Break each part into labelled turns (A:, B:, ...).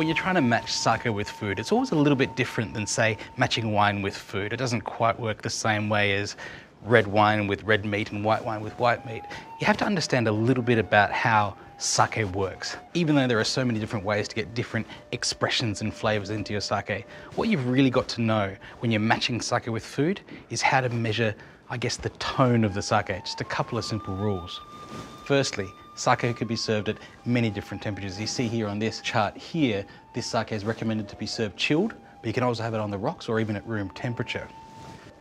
A: When you're trying to match sake with food, it's always a little bit different than, say, matching wine with food. It doesn't quite work the same way as red wine with red meat and white wine with white meat. You have to understand a little bit about how sake works. Even though there are so many different ways to get different expressions and flavors into your sake, what you've really got to know when you're matching sake with food is how to measure, I guess, the tone of the sake. Just a couple of simple rules. Firstly, sake could be served at many different temperatures. You see here on this chart here, this sake is recommended to be served chilled, but you can also have it on the rocks or even at room temperature.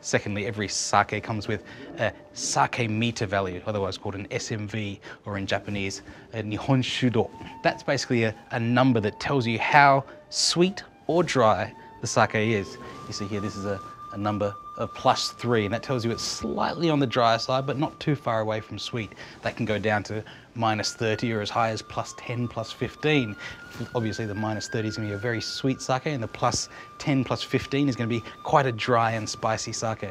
A: Secondly, every sake comes with a sake meter value, otherwise called an SMV, or in Japanese, a Nihon Shudo. That's basically a, a number that tells you how sweet or dry the sake is. You see here, this is a, a number of plus three, and that tells you it's slightly on the drier side, but not too far away from sweet. That can go down to minus 30 or as high as plus 10, plus 15. Obviously the minus 30 is gonna be a very sweet sake, and the plus 10, plus 15 is gonna be quite a dry and spicy sake.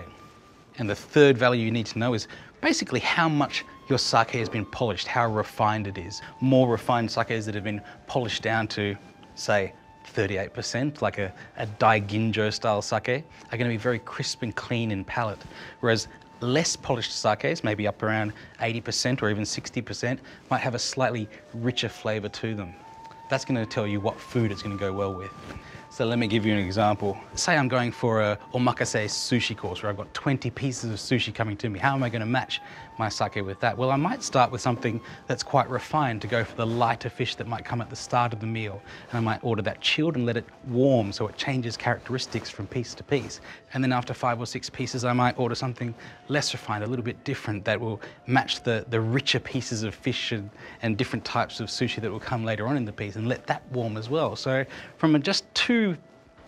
A: And the third value you need to know is basically how much your sake has been polished, how refined it is. More refined sakes that have been polished down to, say, 38%, like a, a Daiginjo style sake, are going to be very crisp and clean in palate. Whereas less polished sakes, maybe up around 80% or even 60%, might have a slightly richer flavour to them. That's going to tell you what food it's going to go well with. So let me give you an example. Say I'm going for a omakase sushi course where I've got 20 pieces of sushi coming to me. How am I going to match my sake with that? Well, I might start with something that's quite refined to go for the lighter fish that might come at the start of the meal. And I might order that chilled and let it warm so it changes characteristics from piece to piece. And then after five or six pieces, I might order something less refined, a little bit different that will match the, the richer pieces of fish and, and different types of sushi that will come later on in the piece and let that warm as well. So from a just two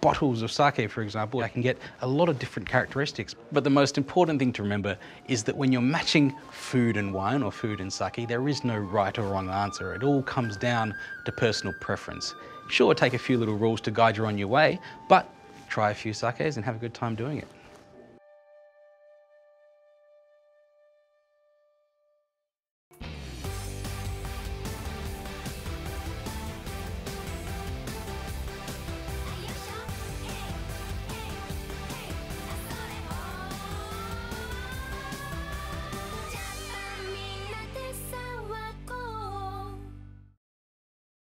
A: bottles of sake, for example, I can get a lot of different characteristics. But the most important thing to remember is that when you're matching food and wine or food and sake, there is no right or wrong answer. It all comes down to personal preference. Sure, take a few little rules to guide you on your way, but try a few sakes and have a good time doing it.